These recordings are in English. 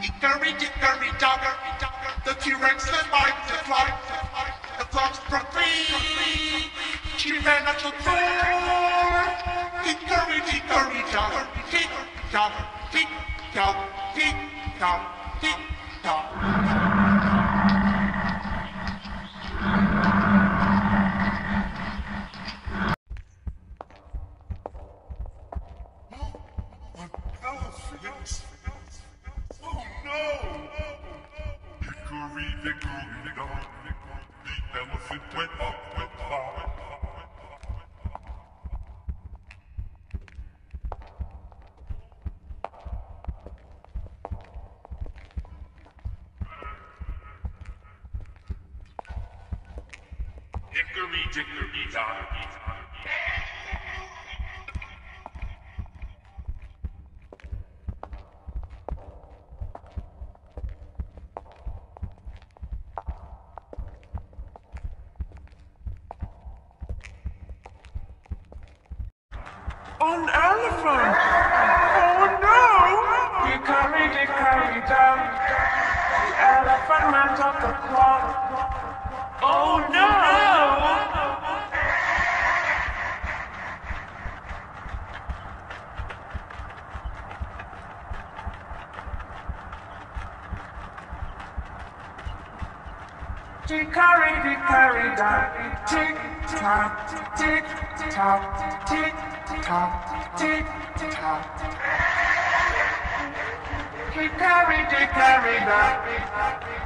dickory dock. The T-Rex that bites the clock. The clock's from three. She ran out the door. Dickory, dickory dock. Tick tock, tick tock, tick tock, tick elephant? Oh no! Hickory dickory dock, the elephant went up with high. Hickory dickory dock. An elephant! Oh no! Hickory dickory dock. The elephant went up the clock. Oh no! Hickory dickory dock. Tick tock, tick tock, tick tock, tick tock. Hickory dickory dock.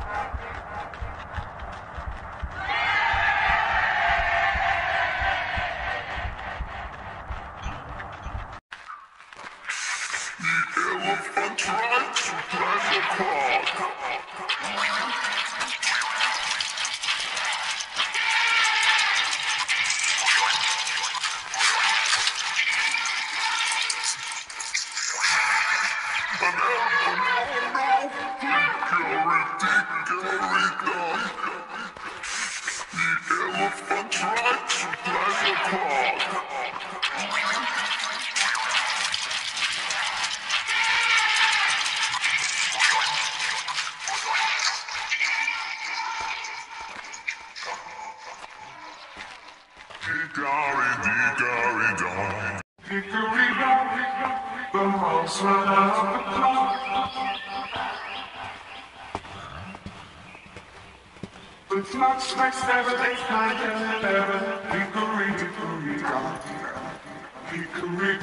Hickory dickory dock. Hickory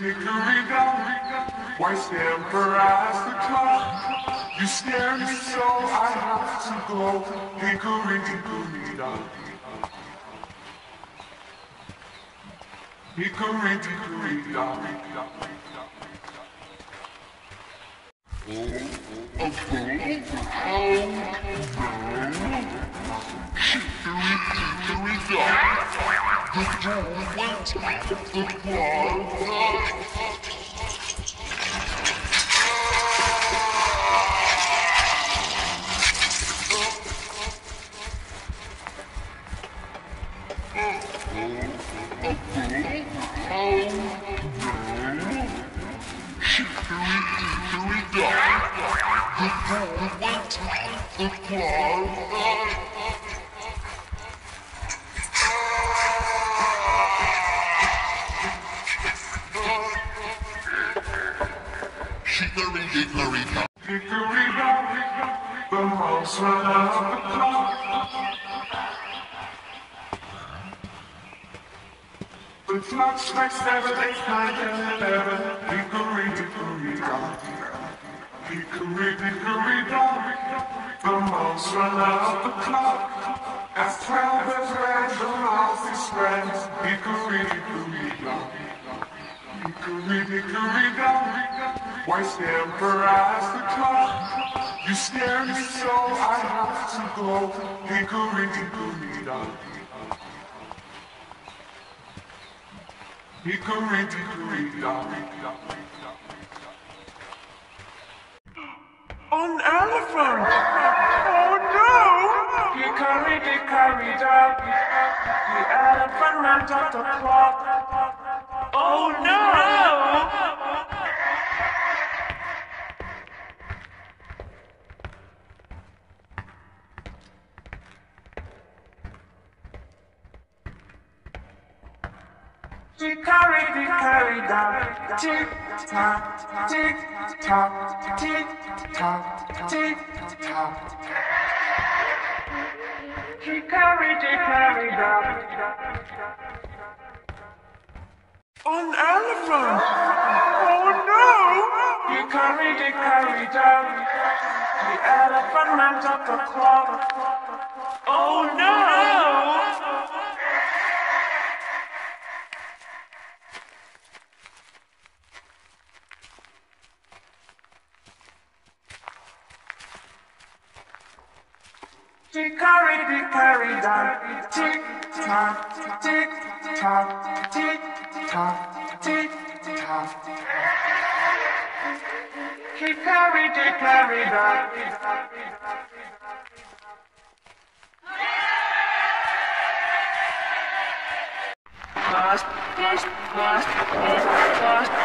dickory dock. The mouse for out the clock. As twelve bells rang, the mouse he sprang. Hickory dickory dock. Hickory dickory dock. Why stand for as the clock? You scare me so Hickory dickory dock. Hickory dock. The mouse ran out the clock. The clock strikes seven, eight, nine, ten, eleven. Hickory dickory dock. Hickory dickory dock. The mouse ran out the clock. As twelve bells rang, the mouse he sprang. Hickory dickory dock. Hickory dickory dock. Why as the clock? You scare me so I have to go. Hickory dickory dock. Hickory dickory dock. An elephant! Oh no! He carried, he carried up. The elephant ran up the clock. Oh no! He carried, he carried up. Tick tock, tick tock, tick tock, tick tock. He carried, he carried up. An elephant! Oh no! He carried, he carried up. The elephant ran up the clock. Oh no! Tick carried, he carried on. Tick tock, tick tock, tick tock, tick tock. He carried, he carried on. Lost, lost, lost, lost, lost.